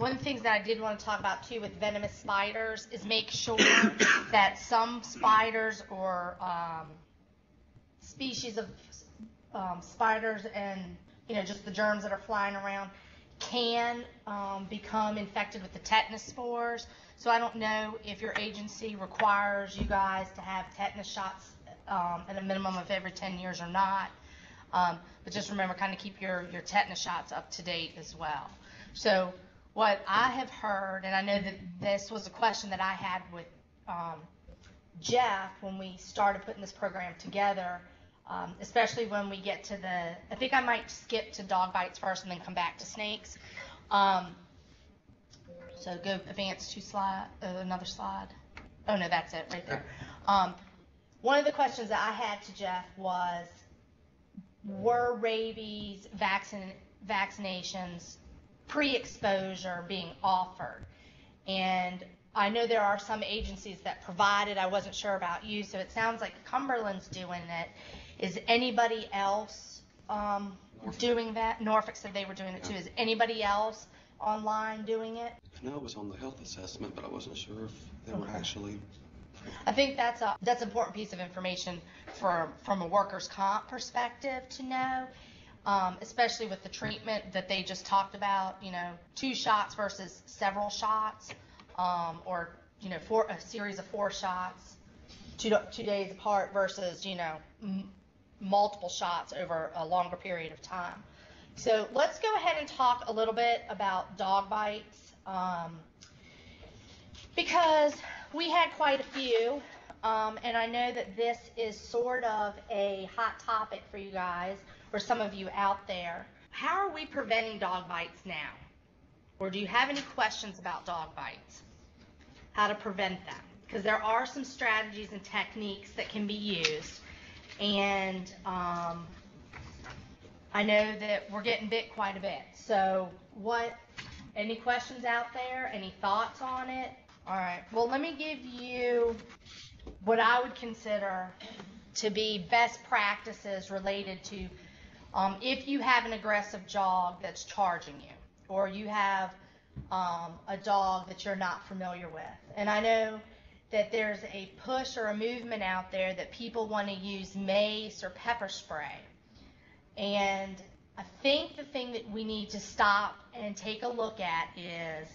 One of the things that I did want to talk about too with venomous spiders is make sure that some spiders or um, species of um, spiders and you know just the germs that are flying around can um, become infected with the tetanus spores. So I don't know if your agency requires you guys to have tetanus shots um, at a minimum of every 10 years or not. Um, but just remember, kind of keep your, your tetanus shots up to date as well. So what I have heard, and I know that this was a question that I had with um, Jeff when we started putting this program together, um, especially when we get to the, I think I might skip to dog bites first and then come back to snakes. Um, so go advance two slide, uh, another slide. Oh no, that's it right there. Um, one of the questions that I had to Jeff was, were rabies vaccine, vaccinations pre-exposure being offered? And I know there are some agencies that provide it. I wasn't sure about you, so it sounds like Cumberland's doing it. Is anybody else um, doing that? Norfolk said they were doing it too. Is anybody else online doing it? I know it was on the health assessment, but I wasn't sure if they were Okay. actually. I think that's a that's an important piece of information for from a workers' comp perspective to know, um, especially with the treatment that they just talked about. You know, two shots versus several shots, um, or you know, four a series of four shots, two two days apart versus you know m- multiple shots over a longer period of time. So let's go ahead and talk a little bit about dog bites. Um, because we had quite a few, um, and I know that this is sort of a hot topic for you guys, or some of you out there. How are we preventing dog bites now? Or do you have any questions about dog bites? How to prevent them? Because there are some strategies and techniques that can be used, and um, I know that we're getting bit quite a bit. So, what? Any questions out there? Any thoughts on it? All right. Well, let me give you what I would consider to be best practices related to um, if you have an aggressive dog that's charging you, or you have um, a dog that you're not familiar with. And I know that there's a push or a movement out there that people want to use mace or pepper spray. And I think the thing that we need to stop and take a look at is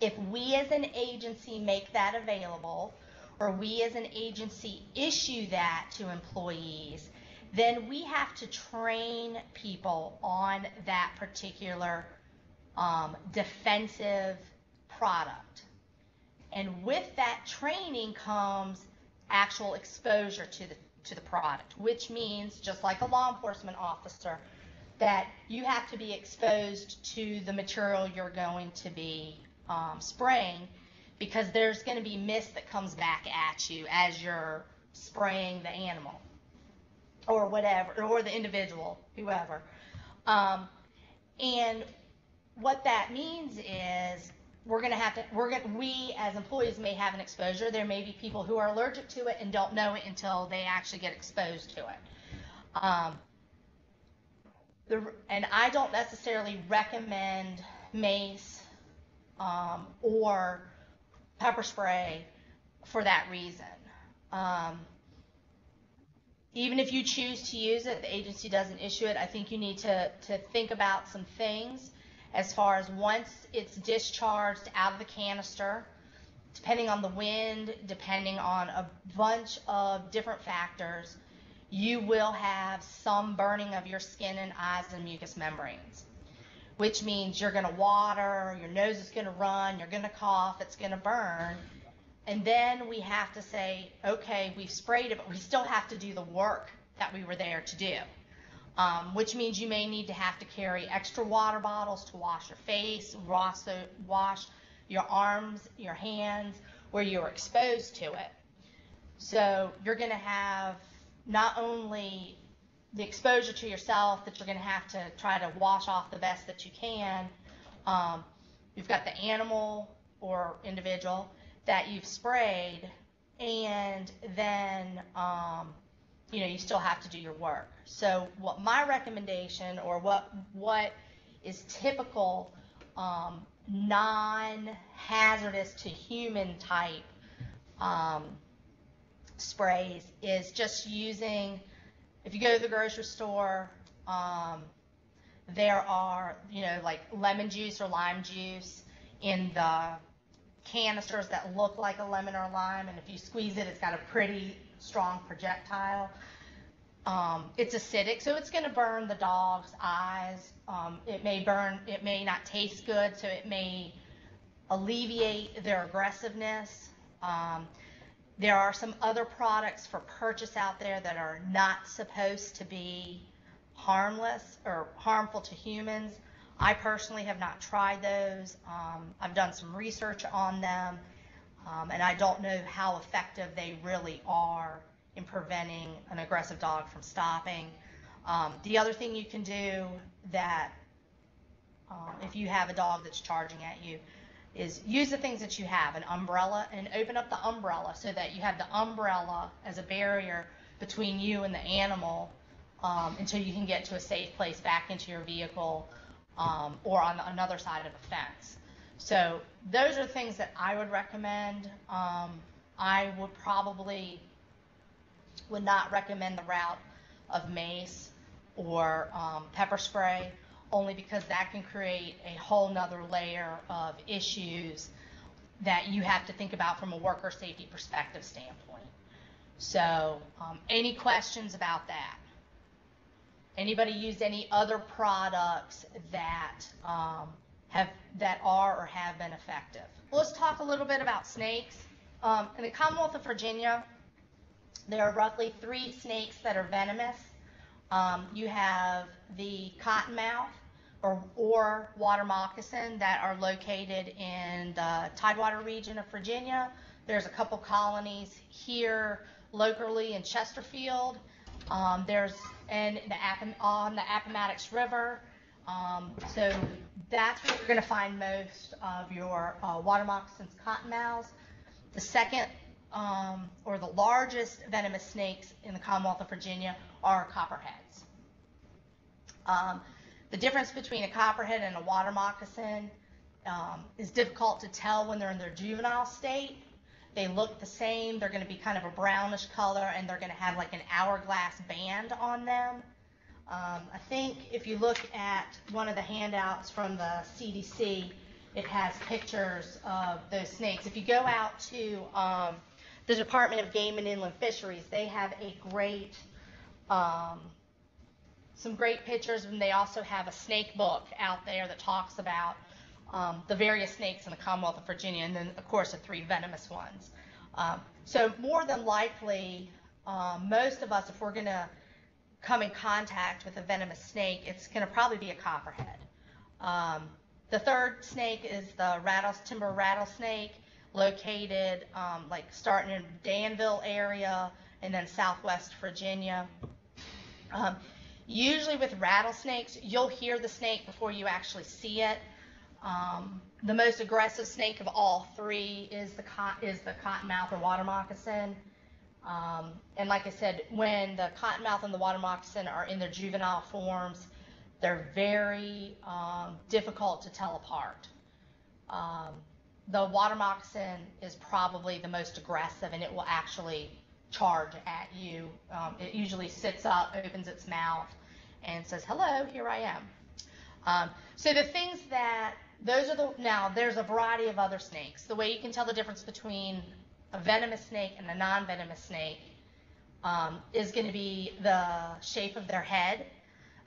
if we as an agency make that available, or we as an agency issue that to employees, then we have to train people on that particular um, defensive product. And with that training comes actual exposure to the to the product, which means just like a law enforcement officer, that you have to be exposed to the material you're going to be um, spraying because there's going to be mist that comes back at you as you're spraying the animal or whatever, or the individual, whoever. Um, and what that means is we're going to have to, we're going we as employees may have an exposure. There may be people who are allergic to it and don't know it until they actually get exposed to it. Um, the, and I don't necessarily recommend mace um, or pepper spray for that reason. Um, even if you choose to use it, the agency doesn't issue it. I think you need to, to think about some things as far as once it's discharged out of the canister, depending on the wind, depending on a bunch of different factors, you will have some burning of your skin and eyes and mucous membranes, which means you're going to water, your nose is going to run, you're going to cough, it's going to burn. And then we have to say, okay, we've sprayed it, but we still have to do the work that we were there to do. Um, which means you may need to have to carry extra water bottles to wash your face, wash, wash your arms, your hands, where you're exposed to it. So you're going to have not only the exposure to yourself that you're going to have to try to wash off the best that you can. Um, you've got the animal or individual that you've sprayed, and then um, you know you still have to do your work. So what my recommendation or what what is typical um, non-hazardous to human type um, sprays is just using. If you go to the grocery store, um, there are you know like lemon juice or lime juice in the canisters that look like a lemon or lime, and if you squeeze it, it's got a pretty strong projectile. Um, it's acidic, so it's going to burn the dog's eyes. Um, it may burn, it may not taste good, so it may alleviate their aggressiveness. Um, there are some other products for purchase out there that are not supposed to be harmless or harmful to humans. I personally have not tried those. Um, I've done some research on them, um, and I don't know how effective they really are in preventing an aggressive dog from stopping. Um, the other thing you can do that um, if you have a dog that's charging at you is use the things that you have an umbrella and open up the umbrella so that you have the umbrella as a barrier between you and the animal um, until you can get to a safe place back into your vehicle um, or on the, another side of the fence. So those are things that I would recommend. Um, I would probably would not recommend the route of mace or um, pepper spray, only because that can create a whole nother layer of issues that you have to think about from a worker safety perspective standpoint. So, um, any questions about that? Anybody used any other products that um, have that are or have been effective? Let's talk a little bit about snakes. Um, in the Commonwealth of Virginia, there are roughly three snakes that are venomous. Um, you have the cottonmouth or, or water moccasin that are located in the Tidewater region of Virginia. There's a couple colonies here locally in Chesterfield. Um, there's and the on the Appomattox River. Um, so that's where you're going to find most of your uh, water moccasins, cottonmouths. The second um, or the largest venomous snakes in the Commonwealth of Virginia are copperheads. Um, the difference between a copperhead and a water moccasin um, is difficult to tell when they're in their juvenile state. They look the same. They're going to be kind of a brownish color, and they're going to have like an hourglass band on them. Um, I think if you look at one of the handouts from the CDC, it has pictures of those snakes. If you go out to um, the Department of Game and Inland Fisheries, they have a great, um, some great pictures, and they also have a snake book out there that talks about um, the various snakes in the Commonwealth of Virginia, and then, of course, the three venomous ones. Um, so, more than likely, um, most of us, if we're going to come in contact with a venomous snake, it's going to probably be a copperhead. Um, the third snake is the rattles, timber rattlesnake, located um, like starting in Danville area and then Southwest Virginia. Um, usually with rattlesnakes, you'll hear the snake before you actually see it. Um, the most aggressive snake of all three is the is the cottonmouth or water moccasin. Um, and like I said, when the cottonmouth and the water moccasin are in their juvenile forms, they're very um, difficult to tell apart. Um, the water moccasin is probably the most aggressive, and it will actually charge at you. Um, it usually sits up, opens its mouth, and says, "Hello, here I am." Um, so the things that those are the now there's a variety of other snakes. The way you can tell the difference between a venomous snake and a non-venomous snake um, is going to be the shape of their head.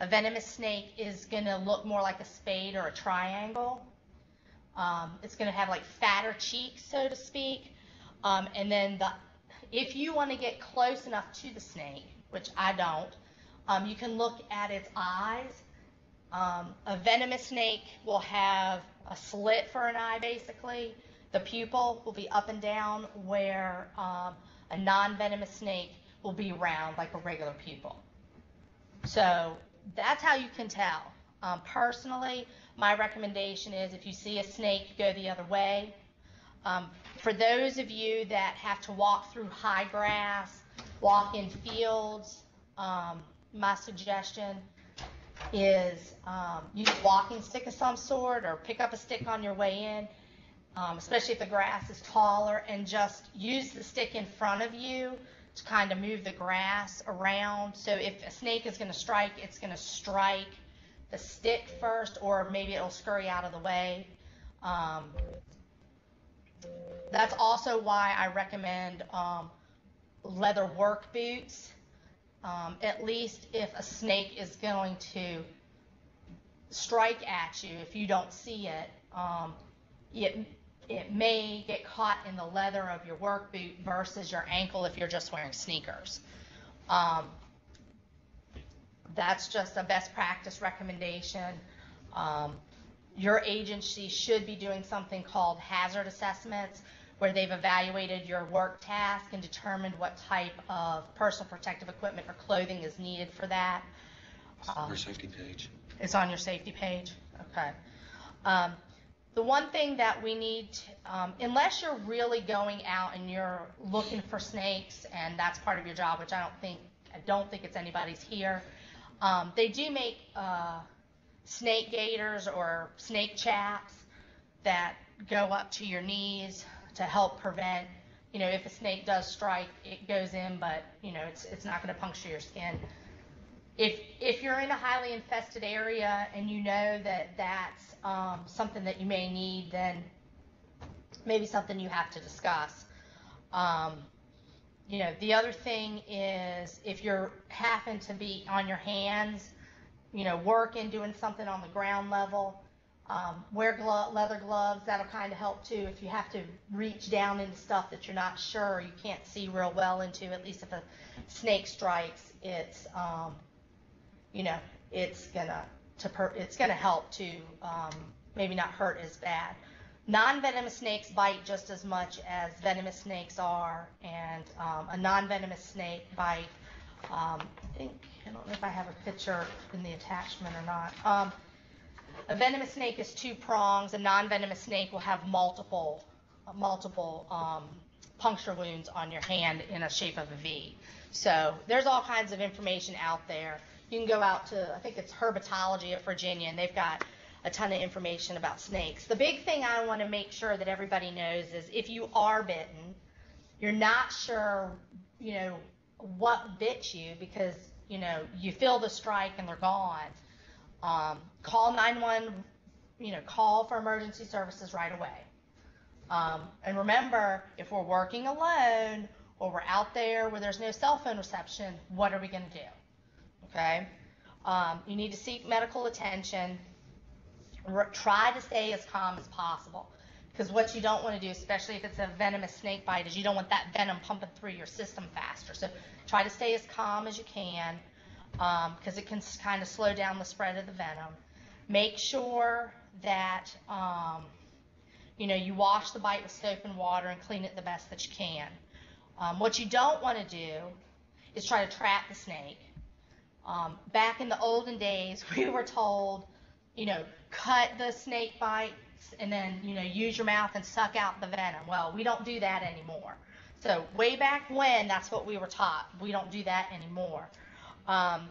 A venomous snake is going to look more like a spade or a triangle. Um, it's going to have like fatter cheeks, so to speak. Um, and then the, if you want to get close enough to the snake, which I don't, um, you can look at its eyes. Um, a venomous snake will have a slit for an eye, basically. The pupil will be up and down, where um, a non-venomous snake will be round like a regular pupil. So that's how you can tell. Um, personally, my recommendation is if you see a snake, go the other way. Um, for those of you that have to walk through high grass, walk in fields, um, my suggestion is um, use a walking stick of some sort or pick up a stick on your way in, um, especially if the grass is taller, and just use the stick in front of you to kind of move the grass around. So if a snake is going to strike, it's going to strike the stick first, or maybe it'll scurry out of the way. Um, that's also why I recommend um, leather work boots. Um, at least if a snake is going to strike at you, if you don't see it, um, it it may get caught in the leather of your work boot versus your ankle if you're just wearing sneakers. Um, that's just a best practice recommendation. Um, your agency should be doing something called hazard assessments where they've evaluated your work task and determined what type of personal protective equipment or clothing is needed for that. Um, Our safety page. it's on your safety page? Okay. Um, the one thing that we need, um, unless you're really going out and you're looking for snakes, and that's part of your job, which I don't think, I don't think it's anybody's here. Um, they do make uh, snake gaiters or snake chaps that go up to your knees to help prevent, you know, if a snake does strike, it goes in, but you know, it's it's not going to puncture your skin if if you're in a highly infested area and you know that that's um, something that you may need, then maybe something you have to discuss. Um, you know, the other thing is if you're happen to be on your hands, you know, working, doing something on the ground level, um, wear glo- leather gloves. That'll kind of help too. If you have to reach down into stuff that you're not sure, you can't see real well into. At least if a snake strikes, it's um, you know, it's gonna to per, it's gonna help to um, maybe not hurt as bad. Non-venomous snakes bite just as much as venomous snakes are, and um, a non-venomous snake bite. Um, I think I don't know if I have a picture in the attachment or not. A venomous snake is two prongs. A non-venomous snake will have multiple multiple um, puncture wounds on your hand in a shape of a V. So there's all kinds of information out there. You can go out to, I think it's Herpetology of Virginia, and they've got a ton of information about snakes. The big thing I want to make sure that everybody knows is if you are bitten, you're not sure, you know, what bit you because, you know, you feel the strike and they're gone. Um, call 911, you know, call for emergency services right away. Um, and remember, if we're working alone or we're out there where there's no cell phone reception, what are we going to do? Okay? Um, you need to seek medical attention. Try to stay as calm as possible. Because what you don't want to do, especially if it's a venomous snake bite, is you don't want that venom pumping through your system faster. So try to stay as calm as you can because it can kind of slow down the spread of the venom. Make sure that um, you know you wash the bite with soap and water and clean it the best that you can. Um, what you don't want to do is try to trap the snake. Um, back in the olden days, we were told, you know, cut the snake bites and then, you know, use your mouth and suck out the venom. Well, we don't do that anymore. So way back when, that's what we were taught. We don't do that anymore. Um,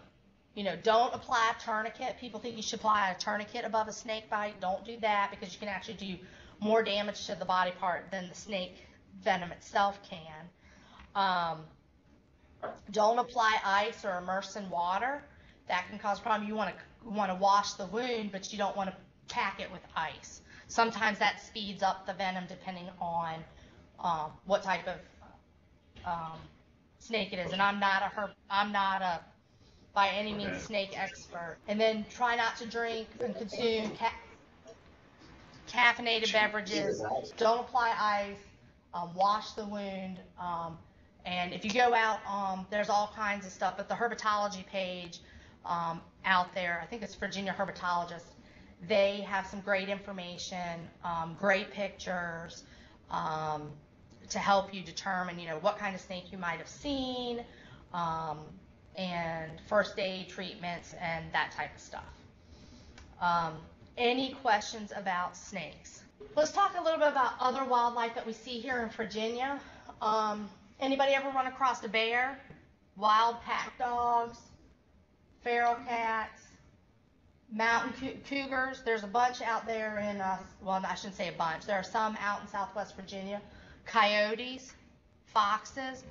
you know, don't apply a tourniquet. People think you should apply a tourniquet above a snake bite. Don't do that because you can actually do more damage to the body part than the snake venom itself can. Um, don't apply ice or immerse in water. That can cause a problem. You want to want to wash the wound, but you don't want to pack it with ice. Sometimes that speeds up the venom depending on um, what type of um, snake it is. And I'm not a herb, I'm not a by any means Okay. snake expert. And then try not to drink and consume ca- caffeinated beverages. Don't apply ice. Um, wash the wound. Um, and if you go out, um, there's all kinds of stuff. But the herpetology page um, out there, I think it's Virginia Herpetologist, they have some great information, um, great pictures um, to help you determine, you know, what kind of snake you might have seen, um, and first aid treatments and that type of stuff. Um, any questions about snakes? Let's talk a little bit about other wildlife that we see here in Virginia. Um, anybody ever run across a bear? Wild pack dogs, feral cats, mountain cou- cougars. There's a bunch out there in, uh, well, I shouldn't say a bunch. There are some out in Southwest Virginia. Coyotes, foxes,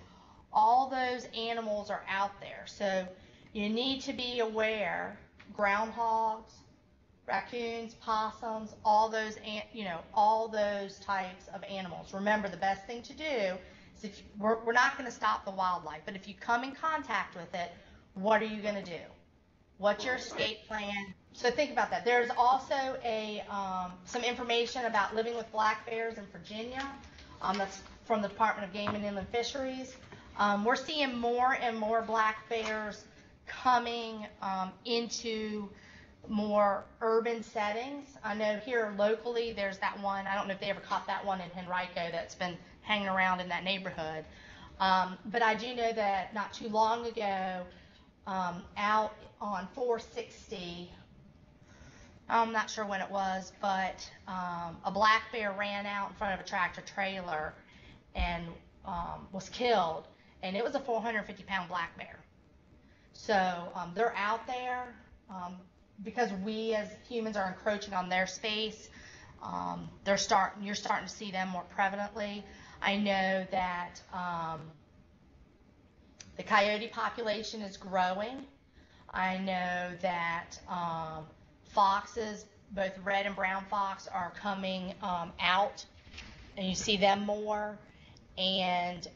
all those animals are out there. So you need to be aware. Groundhogs, raccoons, possums, all those, you know, all those types of animals. Remember, the best thing to do is if we're, we're not going to stop the wildlife, but if you come in contact with it, what are you going to do? What's your escape plan? So think about that. There's also a um, some information about living with black bears in Virginia. Um, that's from the Department of Game and Inland Fisheries. Um, we're seeing more and more black bears coming um, into more urban settings. I know here locally there's that one. I don't know if they ever caught that one in Henrico that's been hanging around in that neighborhood. Um, but I do know that not too long ago, um, out on 460, I'm not sure when it was, but um, a black bear ran out in front of a tractor trailer and um, was killed. And it was a 450 pound black bear. So um, they're out there um, because we as humans are encroaching on their space. Um, they're starting. You're starting to see them more prevalently. I know that um, the coyote population is growing. I know that um, foxes, both red and brown fox, are coming um, out, and you see them more. And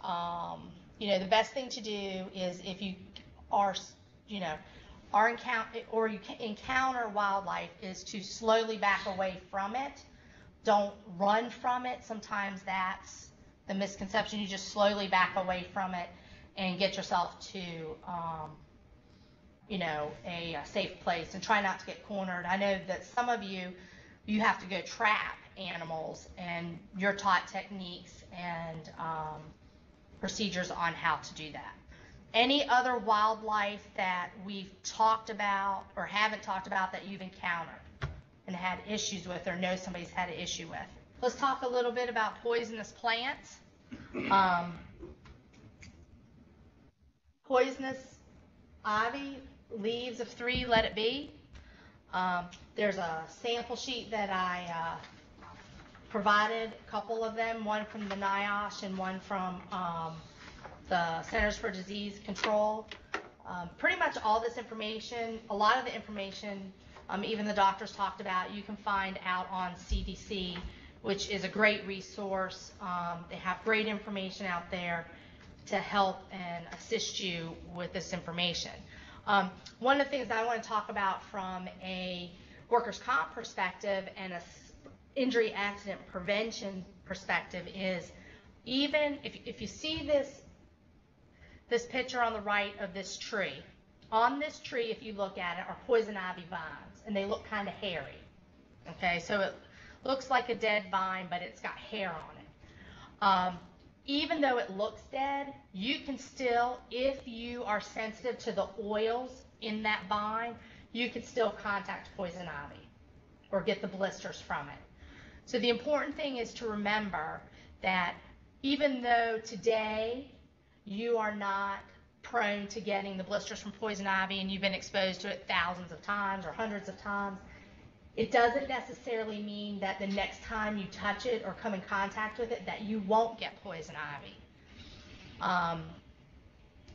you know, the best thing to do is if you are, you know, are encounter or you encounter wildlife, is to slowly back away from it. Don't run from it. Sometimes that's the misconception. You just slowly back away from it and get yourself to, um, you know, a, a safe place and try not to get cornered. I know that some of you, you have to go trap animals and you're taught techniques and um, procedures on how to do that. Any other wildlife that we've talked about or haven't talked about that you've encountered and had issues with or know somebody's had an issue with? Let's talk a little bit about poisonous plants. Um, poisonous ivy, leaves of three, let it be. Um, there's a sample sheet that I uh, provided, a couple of them, one from the NIOSH and one from um, the Centers for Disease Control. Um, pretty much all this information, a lot of the information, um, even the doctors talked about, you can find out on CDC, which is a great resource. Um, they have great information out there to help and assist you with this information. Um, one of the things I want to talk about from a workers' comp perspective and a injury accident prevention perspective is even if, if you see this this picture on the right of this tree. On this tree, if you look at it, are poison ivy vines, and they look kind of hairy. Okay, so it looks like a dead vine, but it's got hair on it. Um, even though it looks dead, you can still, if you are sensitive to the oils in that vine, you can still contact poison ivy or get the blisters from it. So the important thing is to remember that even though today you are not prone to getting the blisters from poison ivy and you've been exposed to it thousands of times or hundreds of times, it doesn't necessarily mean that the next time you touch it or come in contact with it that you won't get poison ivy. Um,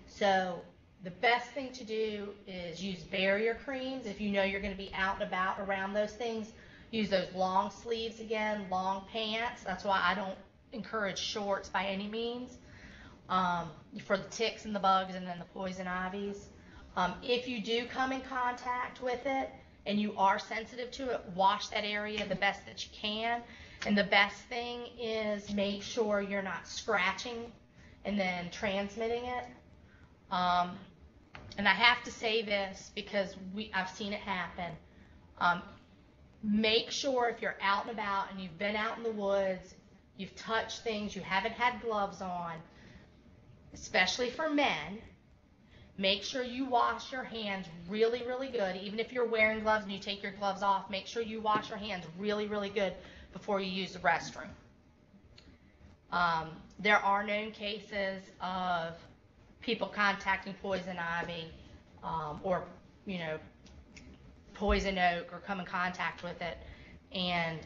so the best thing to do is use barrier creams. If you know you're going to be out and about around those things, use those long sleeves again, long pants. That's why I don't encourage shorts by any means um, for the ticks and the bugs and then the poison ivies. Um, if you do come in contact with it and you are sensitive to it, wash that area the best that you can. And the best thing is make sure you're not scratching and then transmitting it. Um, and I have to say this because we I've seen it happen. Um, make sure if you're out and about and you've been out in the woods, you've touched things, you haven't had gloves on, especially for men, make sure you wash your hands really, really good. Even if you're wearing gloves and you take your gloves off, make sure you wash your hands really, really good before you use the restroom. Um, there are known cases of people contacting poison ivy um, or, you know, poison oak or come in contact with it, and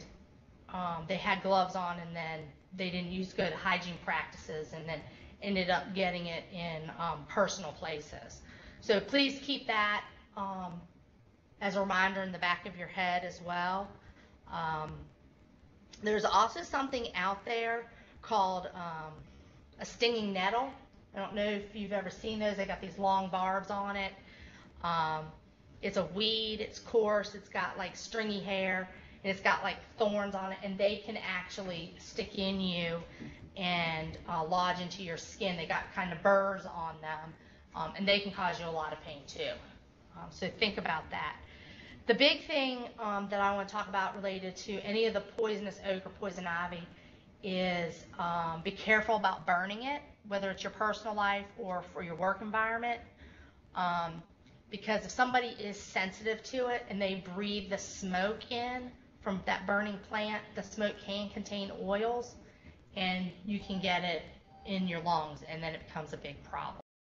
um, they had gloves on, and then they didn't use good hygiene practices, and then ended up getting it in um, personal places. So please keep that um, as a reminder in the back of your head as well. Um, there's also something out there called um, a stinging nettle. I don't know if you've ever seen those. They got these long barbs on it. Um, it's a weed. It's coarse. It's got like stringy hair, and it's got like thorns on it, and they can actually stick in you and uh, lodge into your skin. They got kind of burrs on them, um, and they can cause you a lot of pain too. Um, so think about that. The big thing um, that I want to talk about related to any of the poisonous oak or poison ivy is um, be careful about burning it, whether it's your personal life or for your work environment. Because if somebody is sensitive to it and they breathe the smoke in from that burning plant, the smoke can contain oils and you can get it in your lungs and then it becomes a big problem.